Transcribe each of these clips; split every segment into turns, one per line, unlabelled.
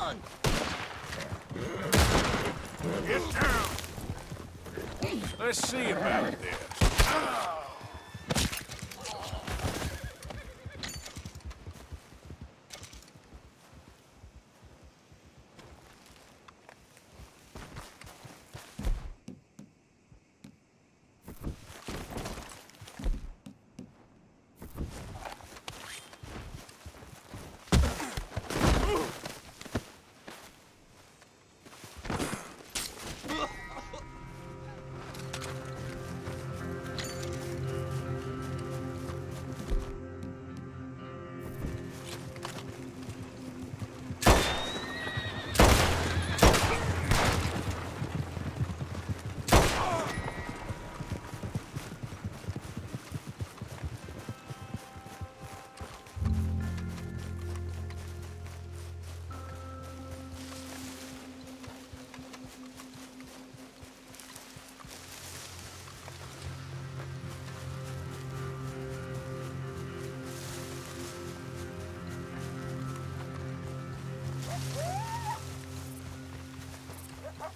on! Get
down! Let's see about this.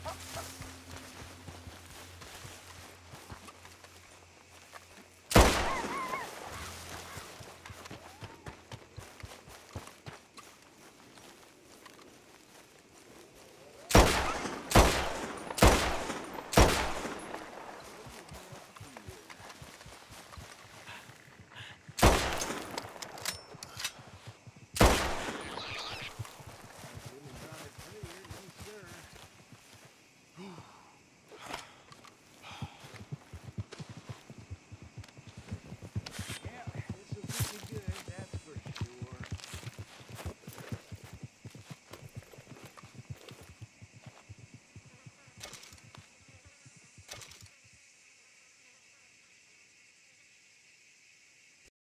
Ha ha ha!